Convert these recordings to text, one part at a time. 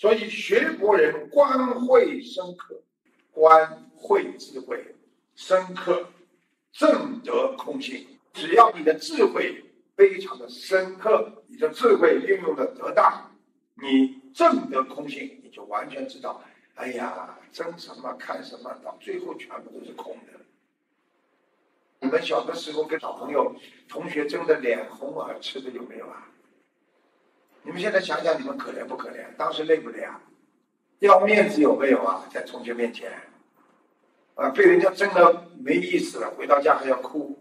所以学佛人观慧深刻，观慧智慧深刻，正得空性。只要你的智慧非常的深刻，你的智慧运用的得当，你正得空性，你就完全知道，哎呀，争什么看什么，到最后全部都是空的。你们小的时候跟小朋友、同学争得脸红耳赤的有没有啊？你们现在想想，你们可怜不可怜？当时累不累啊？要面子有没有啊？在同学面前，啊，被人家争得没意思了，回到家还要哭。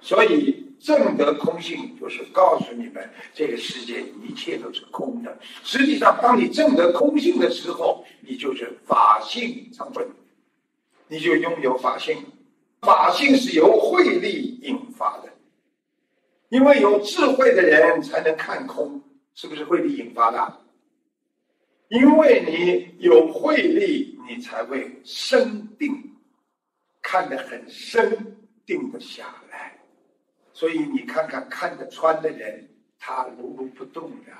所以正得空性就是告诉你们，这个世界一切都是空的。实际上，当你正得空性的时候，你就是法性成分，你就拥有法性。法性是由慧力引发的，因为有智慧的人才能看空，是不是慧力引发的？因为你有慧力，你才会深定，看得很深，定得下来。所以你看看看得穿的人，他如如不动的，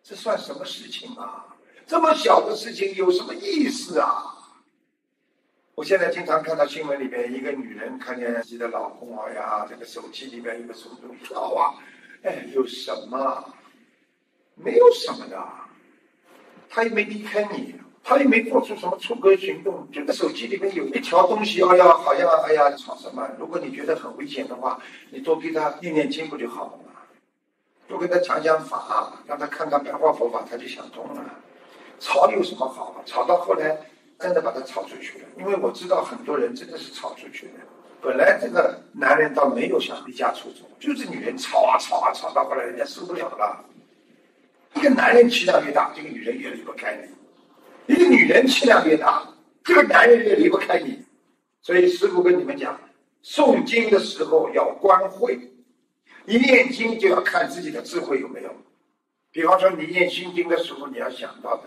这算什么事情啊？这么小的事情有什么意思啊？我现在经常看到新闻里边，一个女人看见自己的老公，哎呀，这个手机里边有个什么东西啊？哎，有什么？没有什么的，他也没离开你，他也没做出什么出格行动。这个手机里面有一条东西，哎呀，好像哎呀，吵什么？如果你觉得很危险的话，你多给他念念经不就好了吗？多给他讲讲法，让他看看白话佛法，他就想通了。吵有什么好？吵到后来。真的把他吵出去了，因为我知道很多人真的是吵出去的。本来这个男人倒没有想离家出走，就是女人吵啊吵啊吵到后来人家受不了了。一个男人气量越大，这个女人越离不开你；一个女人气量越大，这个男人越离不开你。所以师傅跟你们讲，诵经的时候要观慧，一念经就要看自己的智慧有没有。比方说你念心经的时候，你要想到的。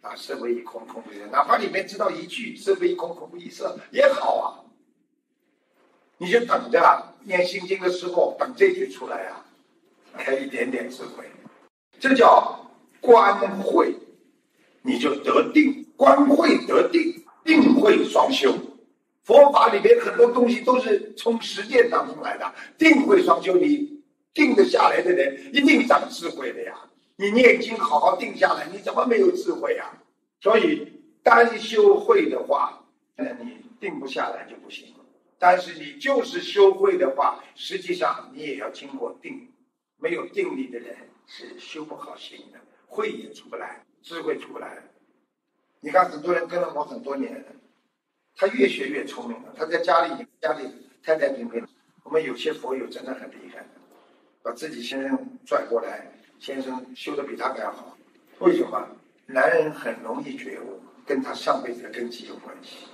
啊，色为一空，空的人。哪怕里面知道一句色为一空，空不异色也好啊。你就等着啊念心经的时候，等这句出来啊，开一点点智慧，这叫观慧，你就得定。观慧得定，定慧双修。佛法里面很多东西都是从实践当中来的，定慧双修。你定得下来的人，一定长智慧的呀。你念经好好定下来，你怎么没有智慧啊？所以单修慧的话，那你定不下来就不行。但是你就是修慧的话，实际上你也要经过定。没有定力的人是修不好心的，慧也出不来，智慧出不来。你看很多人跟了我很多年，他越学越聪明了。他在家里家里太太平平。我们有些佛友真的很厉害，把自己先生拽过来。先生修的比他还要好，为什么？男人很容易觉悟，跟他上辈子的根基有关系。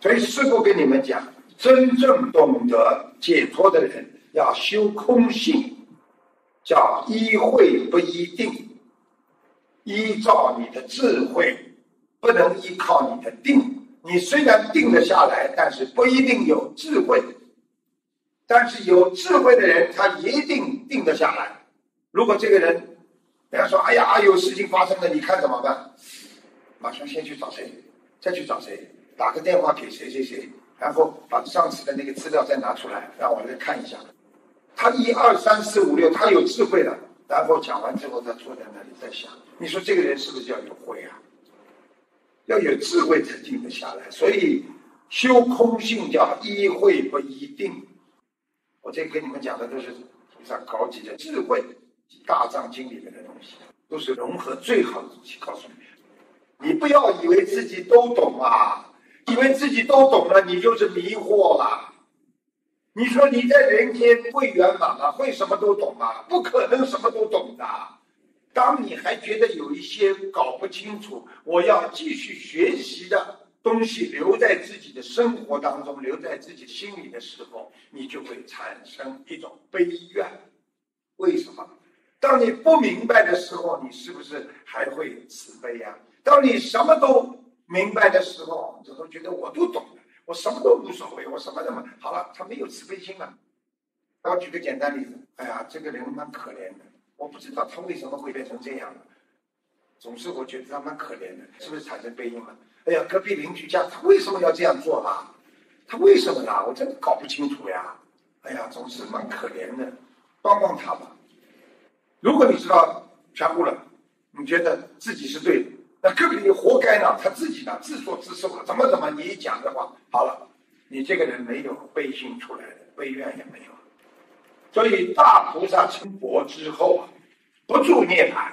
所以师父跟你们讲，真正懂得解脱的人要修空性，叫依慧不依定，依照你的智慧，不能依靠你的定。你虽然定得下来，但是不一定有智慧。但是有智慧的人，他一定定得下来。如果这个人，人家说：“哎呀，有事情发生了，你看怎么办？”马上先去找谁，再去找谁，打个电话给谁谁谁，然后把上次的那个资料再拿出来，让我来看一下。他一二三四五六，他有智慧的。然后讲完之后，他坐在那里在想：你说这个人是不是要有慧啊？要有智慧才静得下来。所以修空性叫一慧不一定。我这跟你们讲的都是非常高级的智慧。大藏经里面的东西都是融合最好的东西，告诉你，你不要以为自己都懂啊，以为自己都懂了，你就是迷惑了。你说你在人间会圆满吗？会什么都懂吗？不可能什么都懂的。当你还觉得有一些搞不清楚，我要继续学习的东西留在自己的生活当中，留在自己心里的时候，你就会产生一种悲怨。为什么？当你不明白的时候，你是不是还会慈悲呀？当你什么都明白的时候，你都觉得我都懂了，我什么都无所谓，我什么那么好了，他没有慈悲心了。我举个简单例子，哎呀，这个人蛮可怜的，我不知道他为什么会变成这样的。总是我觉得他蛮可怜的，是不是产生悲忧了？哎呀，隔壁邻居家他为什么要这样做啊？他为什么呢？我真的搞不清楚呀！哎呀，总是蛮可怜的，帮帮他吧。如果你知道全部了，你觉得自己是对的，那隔壁邻居活该呢？他自己呢自作自受了，怎么怎么？你讲的话，好了，你这个人没有悲心出来的，悲怨也没有。所以大菩萨成佛之后啊，不住涅槃，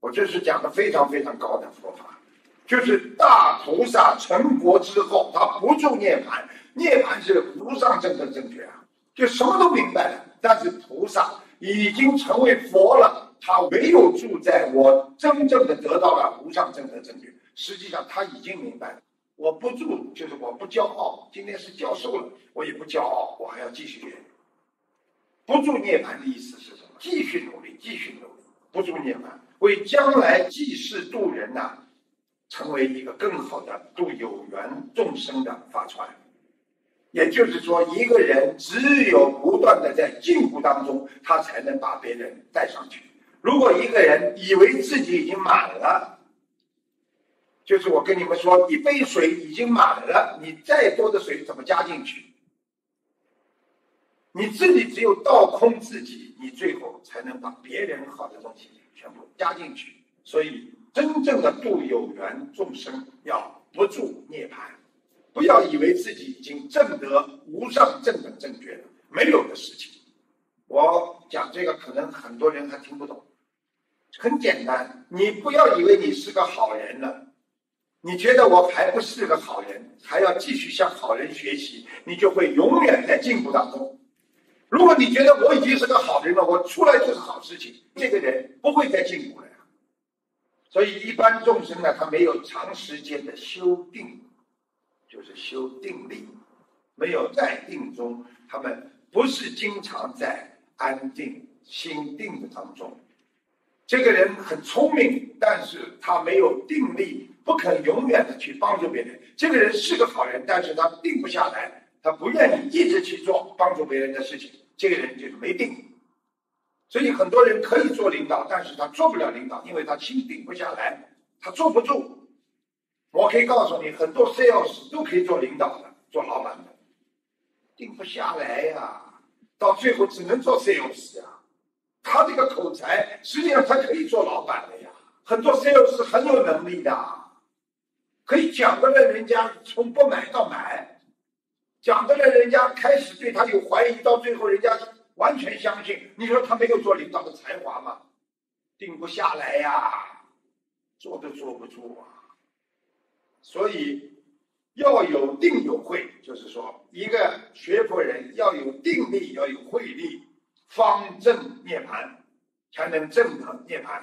我这是讲的非常非常高的佛法。就是大菩萨成佛之后，他不住涅槃，涅槃是无上正等正觉啊，就什么都明白了。但是菩萨已经成为佛了，他没有住在我真正的得到了无上正等正觉。实际上他已经明白了，我不住就是我不骄傲。今天是教授了，我也不骄傲，我还要继续学。不住涅槃的意思是什么？继续努力，继续努力，不住涅槃，为将来济世度人呐。成为一个更好的度有缘众生的法船，也就是说，一个人只有不断的在进步当中，他才能把别人带上去。如果一个人以为自己已经满了，就是我跟你们说，一杯水已经满了，你再多的水怎么加进去？你自己只有倒空自己，你最后才能把别人好的东西全部加进去。所以。真正的度有缘众生，要不住涅槃，不要以为自己已经证得无上正等正觉了，没有的事情。我讲这个，可能很多人还听不懂。很简单，你不要以为你是个好人了，你觉得我还不是个好人，还要继续向好人学习，你就会永远在进步当中。如果你觉得我已经是个好人了，我出来就是好事情，这个人不会再进步了。所以，一般众生呢，他没有长时间的修定，就是修定力，没有在定中，他们不是经常在安定心定的当中。这个人很聪明，但是他没有定力，不肯永远的去帮助别人。这个人是个好人，但是他定不下来，他不愿意一直去做帮助别人的事情。这个人就是没定。所以很多人可以做领导，但是他做不了领导，因为他心定不下来，他坐不住。我可以告诉你，很多 sales 都可以做领导的，做老板的，定不下来呀，到最后只能做 sales 呀。他这个口才，实际上他可以做老板的呀。很多 sales 很有能力的，可以讲得来人家从不买到买，讲得来人家开始对他有怀疑，到最后人家。完全相信，你说他没有做领导的才华吗？定不下来呀，坐都坐不住啊。所以要有定有慧，就是说，一个学佛人要有定力，要有慧力，方正涅槃，才能正得涅槃。